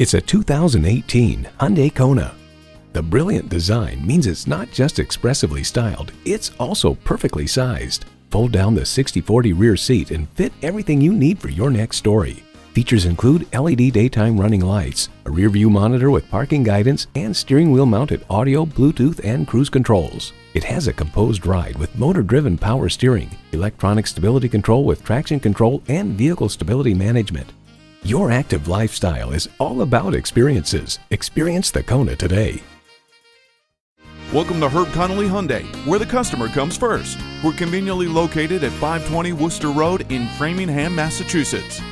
It's a 2018 Hyundai Kona. The brilliant design means it's not just expressively styled, it's also perfectly sized. Fold down the 60-40 rear seat and fit everything you need for your next story. Features include LED daytime running lights, a rear view monitor with parking guidance, and steering wheel mounted audio, Bluetooth, and cruise controls. It has a composed ride with motor driven power steering, electronic stability control with traction control, and vehicle stability management. Your active lifestyle is all about experiences. Experience the Kona today. Welcome to Herb Connolly Hyundai, where the customer comes first. We're conveniently located at 520 Worcester Road in Framingham, Massachusetts.